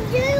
do?